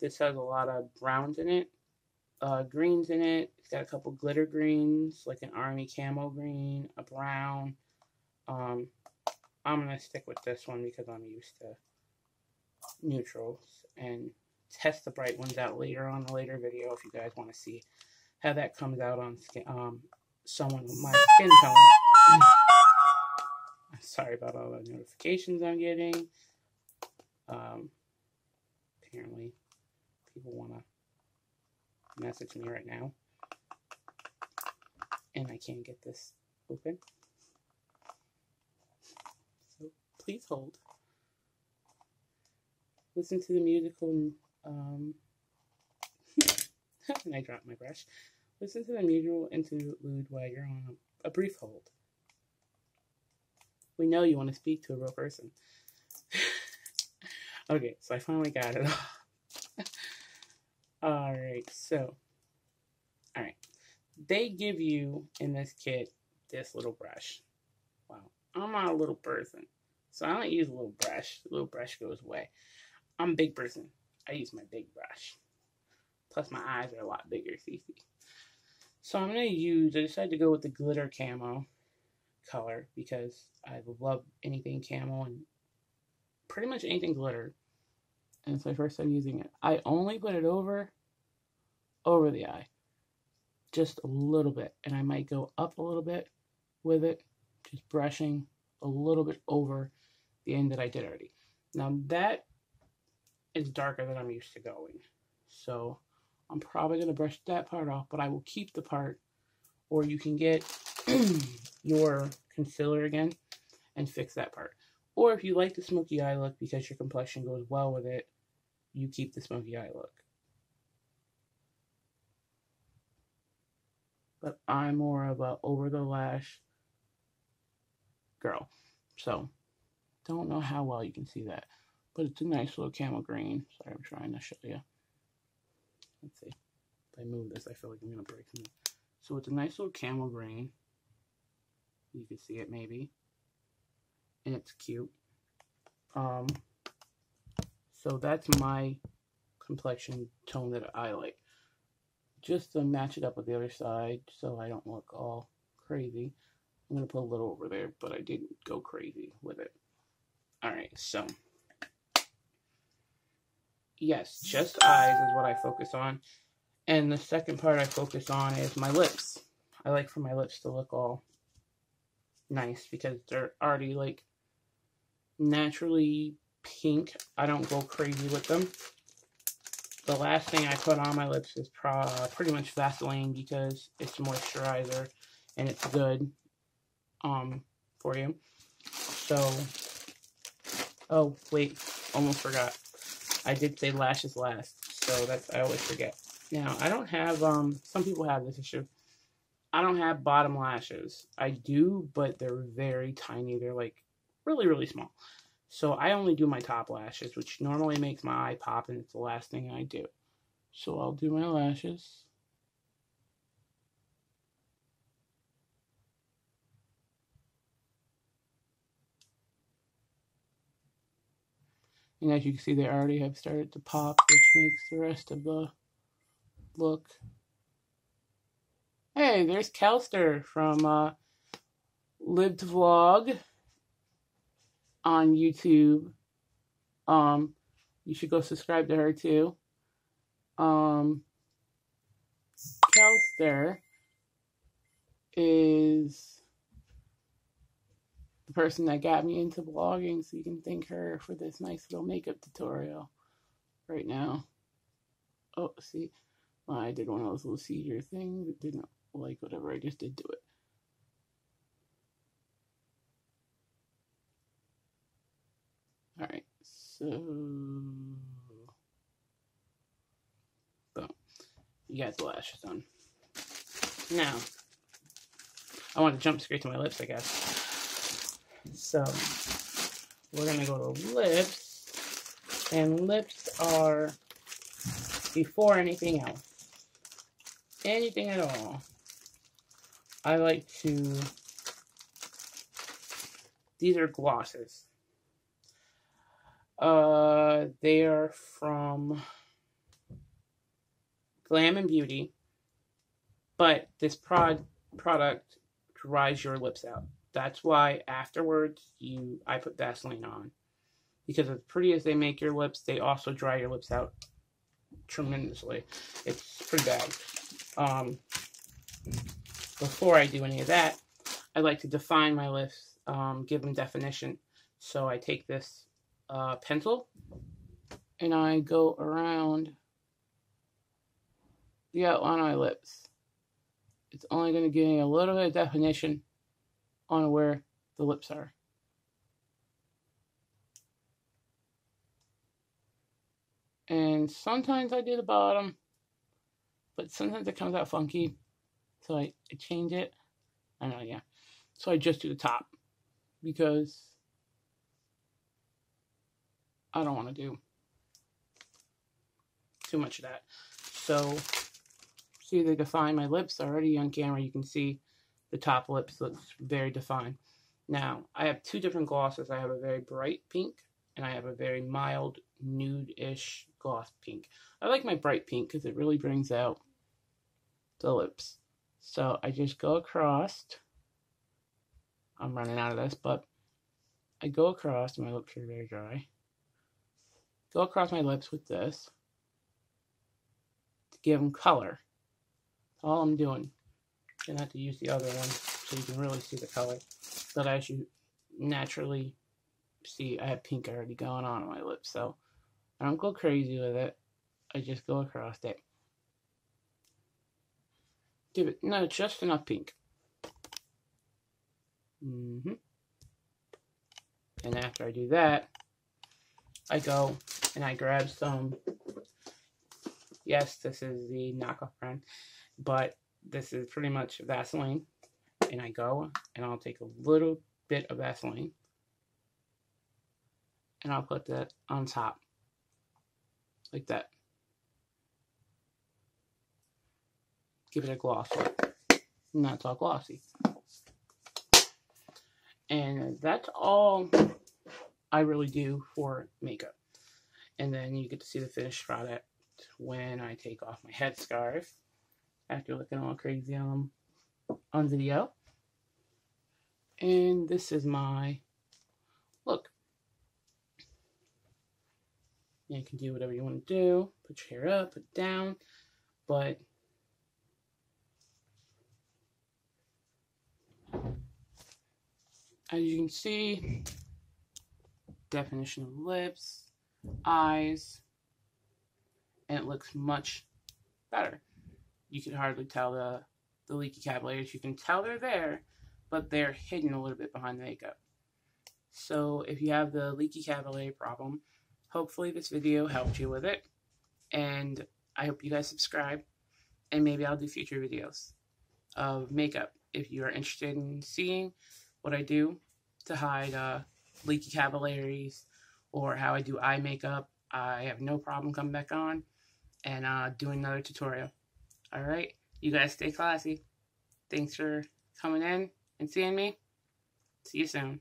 This has a lot of browns in it, uh, greens in it. It's got a couple glitter greens, like an army camo green, a brown. Um, I'm going to stick with this one because I'm used to neutrals and test the bright ones out later on a later video if you guys want to see how that comes out on skin, um, someone with my skin tone. Sorry about all the notifications I'm getting. Um, apparently, people want to message me right now. And I can't get this open. So please hold. Listen to the musical. Um, and I dropped my brush. Listen to the musical interlude while you're on a, a brief hold. We know you want to speak to a real person. okay, so I finally got it Alright, so. Alright. They give you, in this kit, this little brush. Wow. I'm not a little person. So I don't use a little brush. The little brush goes away. I'm a big person. I use my big brush. Plus my eyes are a lot bigger, see. So I'm going to use, I decided to go with the glitter camo color because I love anything camo and pretty much anything glitter. And it's my first time using it. I only put it over, over the eye. Just a little bit. And I might go up a little bit with it. Just brushing a little bit over the end that I did already. Now that is darker than I'm used to going. So I'm probably going to brush that part off, but I will keep the part, or you can get your concealer again and fix that part. Or if you like the smoky eye look because your complexion goes well with it, you keep the smoky eye look. But I'm more of a over the lash girl. So, don't know how well you can see that. But it's a nice little camel green. Sorry, I'm trying to show you. Let's see. If I move this, I feel like I'm going to break something. So it's a nice little camel green. You can see it maybe. And it's cute. Um, so that's my complexion tone that I like. Just to match it up with the other side so I don't look all crazy. I'm going to put a little over there, but I didn't go crazy with it. Alright, so. Yes, just eyes is what I focus on. And the second part I focus on is my lips. I like for my lips to look all nice because they're already like naturally pink. I don't go crazy with them. The last thing I put on my lips is pretty much Vaseline because it's moisturizer and it's good um, for you. So, oh, wait, almost forgot. I did say lashes last, so that's, I always forget. Now, I don't have, um, some people have this issue. I don't have bottom lashes. I do, but they're very tiny. They're like really, really small. So I only do my top lashes, which normally makes my eye pop, and it's the last thing I do. So I'll do my lashes. And as you can see, they already have started to pop, which makes the rest of the look. Hey, there's Kelster from uh, Live to Vlog on YouTube. Um, you should go subscribe to her too. Um, Kelster is the person that got me into blogging, so you can thank her for this nice little makeup tutorial right now. Oh, see, well, I did one of those little seizure things. It didn't like whatever I just did to it. Alright, so boom. You got the lashes on. Now, I want to jump straight to my lips, I guess. So, we're going to go to lips. And lips are before anything else. Anything at all. I like to... These are glosses. Uh, they are from Glam and Beauty, but this prod product dries your lips out. That's why afterwards you I put Vaseline on. Because as pretty as they make your lips, they also dry your lips out tremendously. It's pretty bad. Um, before I do any of that, I like to define my lips, um, give them definition. So I take this uh, pencil and I go around the outline of my lips. It's only going to give me a little bit of definition on where the lips are. And sometimes I do the bottom, but sometimes it comes out funky. So I, I change it. I know, yeah. So I just do the top because I don't want to do too much of that. So, see they define my lips already on camera. You can see the top lips looks very defined. Now, I have two different glosses. I have a very bright pink and I have a very mild nude-ish gloss pink. I like my bright pink because it really brings out the lips. So I just go across. I'm running out of this, but I go across, my lips are very dry. Go across my lips with this to give them color. All I'm doing. Gonna have to use the other one so you can really see the color. But as you naturally see, I have pink already going on on my lips, so I don't go crazy with it. I just go across it. Give it, no, just enough pink. Mm hmm And after I do that, I go and I grab some. Yes, this is the knockoff brand, but this is pretty much Vaseline. And I go and I'll take a little bit of Vaseline and I'll put that on top like that. Give it a gloss. And that's all glossy. And that's all I really do for makeup. And then you get to see the finished product when I take off my headscarf after looking all crazy on, on video. And this is my look. You can do whatever you want to do. Put your hair up, put it down. But as you can see, definition of lips, eyes, and it looks much better. You can hardly tell the, the leaky capillaries. You can tell they're there, but they're hidden a little bit behind the makeup. So if you have the leaky capillary problem, hopefully this video helped you with it. And I hope you guys subscribe, and maybe I'll do future videos of makeup if you are interested in seeing what I do to hide uh, leaky capillaries or how I do eye makeup. I have no problem coming back on and uh, doing another tutorial. All right, you guys stay classy. Thanks for coming in and seeing me. See you soon.